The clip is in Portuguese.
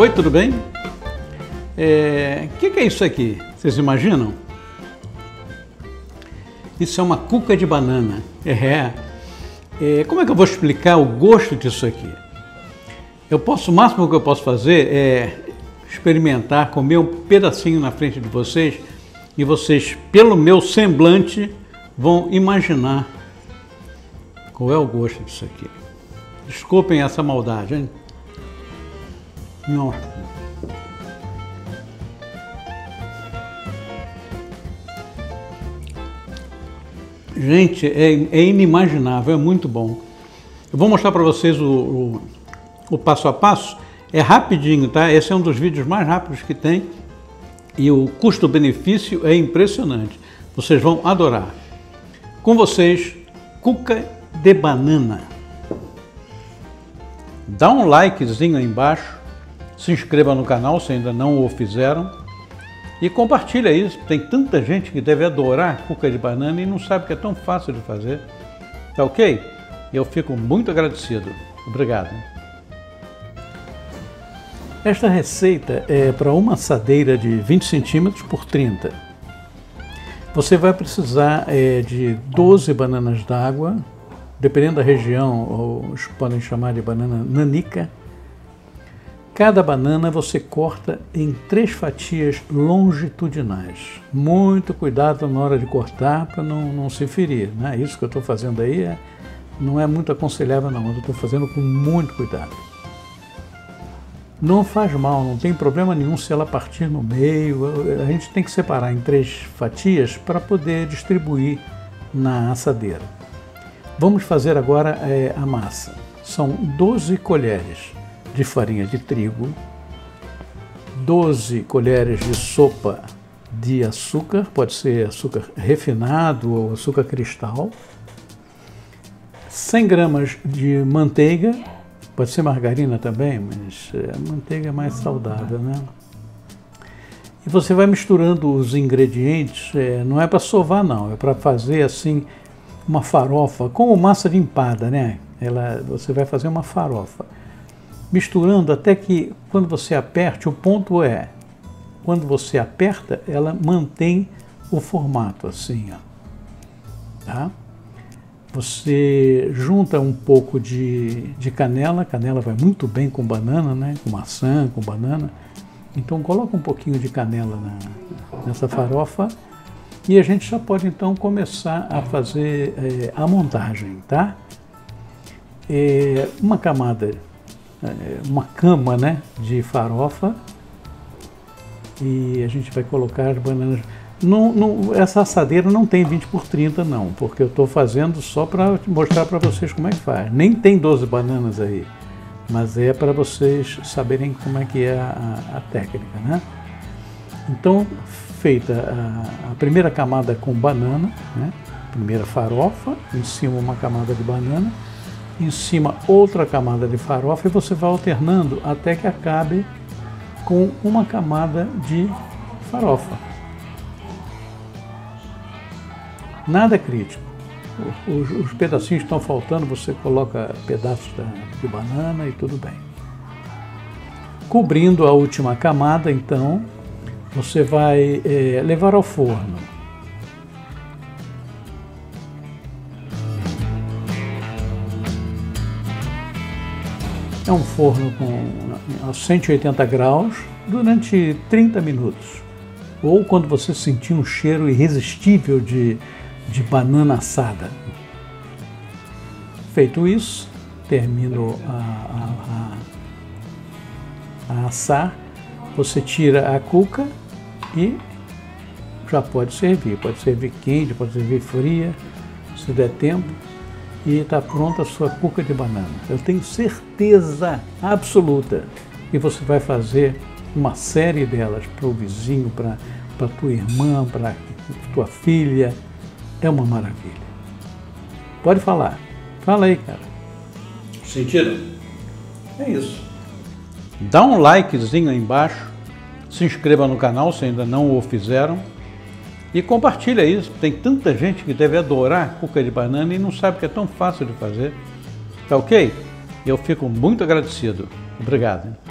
Oi, tudo bem? É, o que, que é isso aqui? Vocês imaginam? Isso é uma cuca de banana. É, é. Como é que eu vou explicar o gosto disso aqui? Eu posso, o máximo que eu posso fazer é experimentar, comer um pedacinho na frente de vocês e vocês, pelo meu semblante, vão imaginar qual é o gosto disso aqui. Desculpem essa maldade, hein? Gente, é, é, inimaginável, é muito bom. Eu vou mostrar para vocês o, o, o, passo a passo. É rapidinho, tá? Esse é um dos vídeos mais rápidos que tem e o custo-benefício é impressionante. Vocês vão adorar. Com vocês, cuca de banana. Dá um likezinho aí embaixo, se inscreva no canal se ainda não o fizeram e compartilha isso. Tem tanta gente que deve adorar cuca de banana e não sabe que é tão fácil de fazer. Tá ok? Eu fico muito agradecido. Obrigado. Esta receita é para uma assadeira de 20 centímetros por 30. Você vai precisar é, de 12 bananas d'água, dependendo da região, ou podem chamar de banana nanica, Cada banana você corta em três fatias longitudinais. Muito cuidado na hora de cortar para não, não se ferir. Né? Isso que eu estou fazendo aí é, não é muito aconselhável, não. Eu estou fazendo com muito cuidado. Não faz mal, não tem problema nenhum se ela partir no meio. A gente tem que separar em três fatias para poder distribuir na assadeira. Vamos fazer agora é, a massa. São 12 colheres de farinha de trigo, 12 colheres de sopa de açúcar, pode ser açúcar refinado ou açúcar cristal, 100 gramas de manteiga, pode ser margarina também, mas a é, manteiga é mais saudável, né? E você vai misturando os ingredientes, é, não é para sovar não, é para fazer assim uma farofa, como massa de empada, né? Ela, você vai fazer uma farofa misturando até que quando você aperte, o ponto é, quando você aperta, ela mantém o formato assim, ó. Tá? Você junta um pouco de, de canela, canela vai muito bem com banana, né? com maçã, com banana. Então coloca um pouquinho de canela na, nessa farofa e a gente já pode então começar a fazer é, a montagem, tá? É, uma camada uma cama né, de farofa e a gente vai colocar as bananas. Não, não, essa assadeira não tem 20 por 30 não, porque eu estou fazendo só para mostrar para vocês como é que faz. Nem tem 12 bananas aí, mas é para vocês saberem como é que é a, a técnica, né? Então, feita a, a, primeira camada com banana, né? primeira farofa, em cima uma camada de banana, em cima outra camada de farofa e você vai alternando até que acabe com uma camada de farofa. Nada crítico. Os, os pedacinhos estão faltando, você coloca pedaços de banana e tudo bem. Cobrindo a última camada, então, você vai é, levar ao forno É um forno com a 180 graus durante 30 minutos. Ou quando você sentir um cheiro irresistível de, de banana assada. Feito isso, termino a, a, a, a assar, você tira a cuca e já pode servir. Pode servir quente, pode servir fria, se der tempo e está pronta a sua cuca de banana. Eu tenho certeza absoluta que você vai fazer uma série delas para o vizinho, para a tua irmã, para tua filha. É uma maravilha. Pode falar. Fala aí, cara. Sentiram? É isso. Dá um likezinho aí embaixo. Se inscreva no canal se ainda não o fizeram. E compartilha isso. Tem tanta gente que deve adorar cuca de banana e não sabe que é tão fácil de fazer. Tá ok? Eu fico muito agradecido. Obrigado.